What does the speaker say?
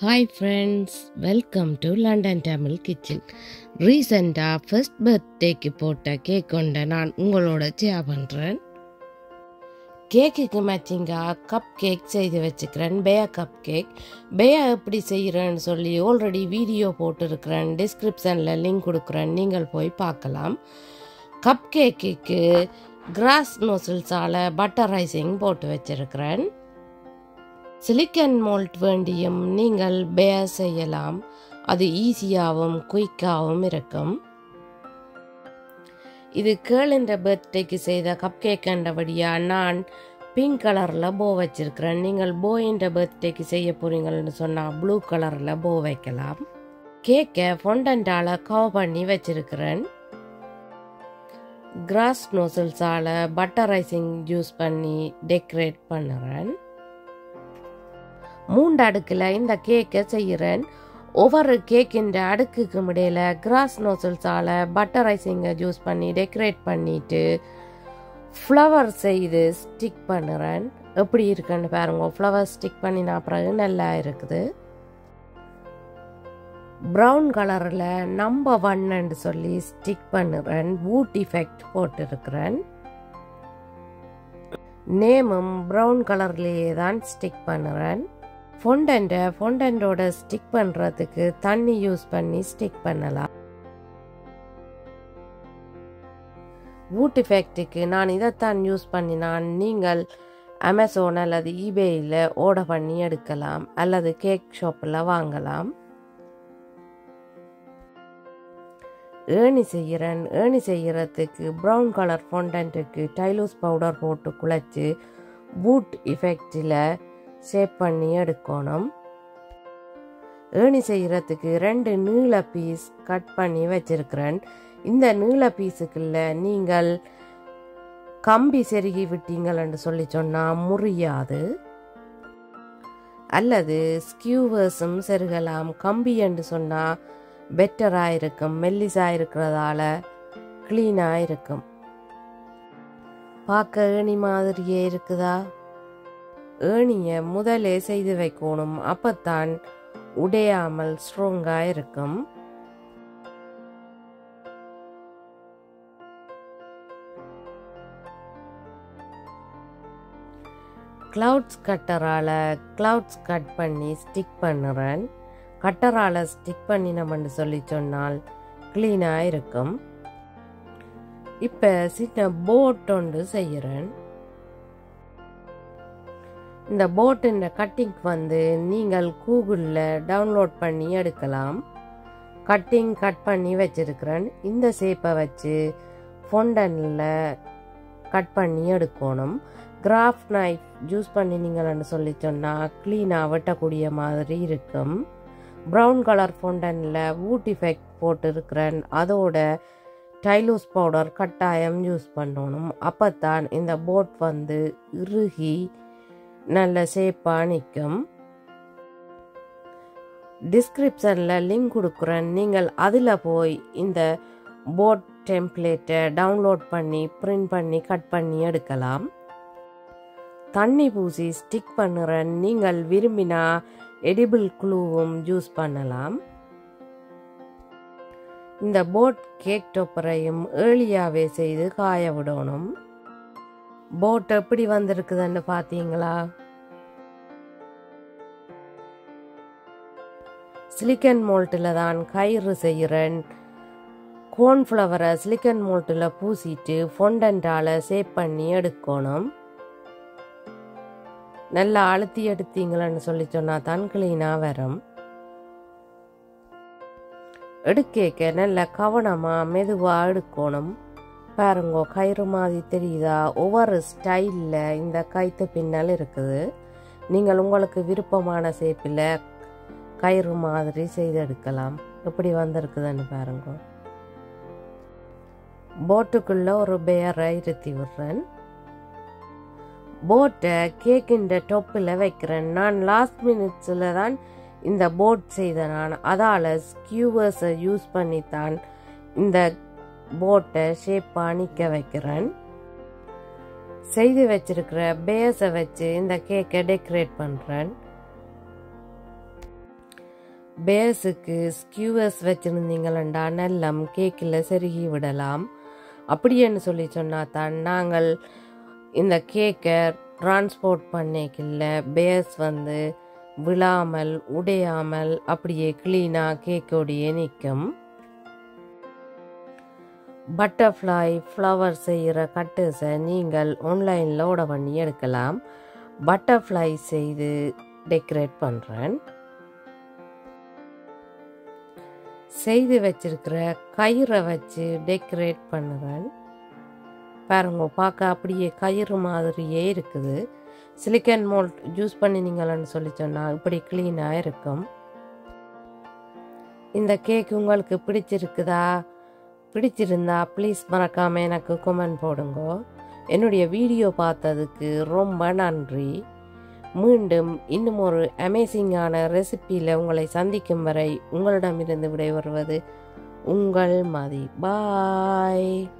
Hi friends welcome to London Tamil kitchen ரீசெண்டாக first பர்த்டேக்கு போட்ட கேக் கொண்ட நான் உங்களோட ஷேர் பண்ணுறேன் கேக்குக்கு மேட்சிங்காக கப் கேக் செய்து வச்சுக்கிறேன். பேயா கப் கேக் பேயா எப்படி செய்கிறேன்னு சொல்லி ஆல்ரெடி வீடியோ போட்டிருக்கிறேன். டிஸ்கிரிப்ஷனில் லிங்க் கொடுக்குறேன். நீங்கள் போய் பார்க்கலாம். கப் கேக்குக்கு கிராஸ் நோசில்ஸால் பட்டர் ரைசிங் போட்டு வச்சுருக்கிறேன். சிலிக்கன் மோல்ட் வேண்டியும் நீங்கள் பேர் செய்யலாம். அது ஈஸியாகவும் குயிக்காகவும் இருக்கும். இது கேளின்ற பர்த்டேக்கு செய்த கப் கேக் கண்டபடியா நான் பிங்க் கலரில் போ வச்சிருக்கிறேன். நீங்கள் போயின்ற பர்த்டேக்கு செய்ய போறீங்கன்னு சொன்னால் ப்ளூ கலரில் போ வைக்கலாம். கேக்கை ஃபொண்டண்டால் கவ் பண்ணி வச்சிருக்கிறேன். கிராஸ் நோசல்ஸால் பட்டர் ஐசிங் யூஸ் பண்ணி டெக்கரேட் பண்ணுறேன். மூன்று அடுக்கில் இந்த கேக்கை செய்கிறேன். ஒவ்வொரு கேக்கின்ற அடுக்குக்கு இடையில் கிராஸ் நோசல்ஸால் பட்டர் ஐசிங்கை ஜூஸ் பண்ணி டெக்கரேட் பண்ணிட்டு ஃப்ளவர் செய்து ஸ்டிக் பண்ணுறேன். எப்படி இருக்குன்னு பாருங்க. ஃப்ளவர் ஸ்டிக் பண்ணின பிறகு நல்லா இருக்குது. ப்ரௌன் கலரில் நம்ப ஒன்னு சொல்லி ஸ்டிக் பண்ணுறேன். வூட் இஃபெக்ட் போட்டிருக்கிறேன். நேமும் ப்ரௌன் கலர்லேயே தான் ஸ்டிக் பண்ணுறேன். ஃபொண்டண்ட்டை ஃபொண்டண்டோட ஸ்டிக் பண்ணுறதுக்கு தண்ணி யூஸ் பண்ணி ஸ்டிக் பண்ணலாம். வூட் எஃபெக்ட்டுக்கு நான் இதைத்தான் யூஸ் பண்ணினான் நீங்கள் அமேசான் அல்லது ஈபேயில் ஓட பண்ணி எடுக்கலாம் அல்லது கேக் ஷாப்பில் வாங்கலாம். ஏணி செய்கிறேன். ஏணி செய்கிறதுக்கு ப்ரௌன் கலர் ஃபொண்டன்ட்டுக்கு டைலூஸ் பவுடர் போட்டு குழைச்சி வூட் இஃபெக்டில் ஷேப் பண்ணி எடுக்கணும். ஏணி செய்கிறதுக்கு ரெண்டு நீள பீஸ் கட் பண்ணி வச்சிருக்கிறேன். இந்த நீள பீஸுக்குள்ள நீங்கள் கம்பி செருகி விட்டீங்கள்னு சொல்லி சொன்னால் முறியாது. அல்லது ஸ்கியூவர்ஸும் செருகலாம். கம்பி என்று சொன்னால் பெட்டராக இருக்கும் மெல்லிஸாக இருக்கிறதால க்ளீனாக இருக்கும். பார்க்க ஏணி மாதிரியே இருக்குதா? ஏணிய முதலே செய்து வைக்கணும். அப்பத்தான் உடையாமல் ஸ்ட்ராங்காக இருக்கும். கிளவுட்ஸ் கட்டரால் கிளவுட்ஸ் கட் பண்ணி ஸ்டிக் பண்ணுறேன். கட்டரால் ஸ்டிக் பண்ணினோம்னு சொல்லி சொன்னால் க்ளீனாக இருக்கும். இப்போ சின்ன போட் ஒன்று செய்கிறேன். இந்த போட்டின் கட்டிங் வந்து நீங்கள் கூகுளில் டவுன்லோட் பண்ணி எடுக்கலாம். கட்டிங் கட் பண்ணி வச்சிருக்கிறேன். இந்த ஷேப்பை வச்சு ஃபொண்டனில் கட் பண்ணி எடுக்கணும். கிராஃப்ட் நைஃப் யூஸ் பண்ணினீங்கன்னு சொல்லி சொன்னால் க்ளீனாக வெட்டக்கூடிய மாதிரி இருக்கும். ப்ரௌன் கலர் ஃபொண்டனில் வூட் இஃபெக்ட் போட்டிருக்கிறேன். அதோட டைலூஸ் பவுடர் கட்டாயம் யூஸ் பண்ணணும். அப்போ தான் இந்த போட் வந்து இறுகி நல்ல சேப்பாக நிற்கும் டிஸ்கிரிப்ஷனில் லிங்க் கொடுக்குறேன். நீங்கள் அதில் போய் இந்த போட் டெம்ப்ளேட்டை டவுன்லோட் பண்ணி பிரிண்ட் பண்ணி கட் பண்ணி எடுக்கலாம். தண்ணி பூசி ஸ்டிக் பண்ணுறேன் நீங்கள் விரும்பினா எடிபிள் குளூவும் யூஸ் பண்ணலாம். இந்த போட் கேக் டொப்பரையும் ஏர்லியாகவே செய்து காய விடணும். போட் எப்படி வந்திருக்குதுன்னு பார்த்தீங்களா சிலிக்கன் மோல்ட்டில் தான் கயிறு செய்கிறேன் கோன்ஃப்ளவரை சிலிக்கன் மோல்ட்டில் பூசிட்டு ஃபொண்டன்டால் சேப் பண்ணி எடுக்கணும். நல்லா அழுத்தி எடுத்தீங்களன்னு சொல்லி சொன்னால் தான் கிளீனாக வரும். எடுக்கேக்க நல்ல கவனமாக மெதுவாக எடுக்கணும். பாருங்க கயிறு மாதிரி தெரியுதா? ஒவ்வொரு ஸ்டைலில் இந்த கயிற்று பின்னல் இருக்குது. நீங்கள் உங்களுக்கு விருப்பமான சேப்பில் கயிறு மாதிரி செய்து எடுக்கலாம் எப்படி வந்திருக்குதுன்னு பாருங்க. போட்டுக்குள்ளே ஒரு பேரை இருத்தி விடுறேன். போட்டை கேக்கின்ற டொப்பில் வைக்கிறேன். நான் லாஸ்ட் மினிட்ஸில் தான் இந்த போட் செய்த நான் அதால் ஸ்கியூவர்ஸை யூஸ் பண்ணித்தான் இந்த போட்டை ஷேப்பாக நிற்க வைக்கிறேன். செய்து வச்சிருக்கிற பேஸை வச்சு இந்த கேக்கை டெக்கரேட் பண்ணுறேன் பேஸுக்கு ஸ்கியூவர்ஸ் வச்சுருந்தீங்களா நல்லம் கேக்கில் செருகி விடலாம். அப்படின்னு சொல்லி சொன்னால் தான் நாங்கள் இந்த கேக்கை டிரான்ஸ்போர்ட் பண்ணிக்கல பேஸ் வந்து விழாமல் உடையாமல் அப்படியே க்ளீனாக கேக்கோடையே நிற்கும் பட்டர்ஃப்ளை ஃப்ளவர் செய்கிற கட்டுஸை நீங்கள் ஆன்லைனில் ஓட பண்ணி எடுக்கலாம். பட்டர்ஃப்ளை செய்து டெக்கரேட் பண்ணுறேன் செய்து வச்சிருக்கிற கயிறை வச்சு டெக்கரேட் பண்ணுறேன். பாருங்க பார்க்க அப்படியே கயிறு மாதிரியே இருக்குது. சிலிக்கன் மோல்ட் யூஸ் பண்ணினீங்களன்னு சொல்லி சொன்னால் இப்படி க்ளீனாக இருக்கும். இந்த கேக் உங்களுக்கு பிடிச்சிருக்குதா? பிடிச்சிருந்தா ப்ளீஸ் மறக்காமல் எனக்கு கொமெண்ட் போடுங்க. என்னுடைய வீடியோ பார்த்ததுக்கு ரொம்ப நன்றி. மீண்டும் இன்னும் ஒரு அமேசிங்கான ரெசிப்பியில் உங்களை சந்திக்கும் வரை உங்களிடமிருந்து விடைபெறுவது உங்கள் மதி. பாய்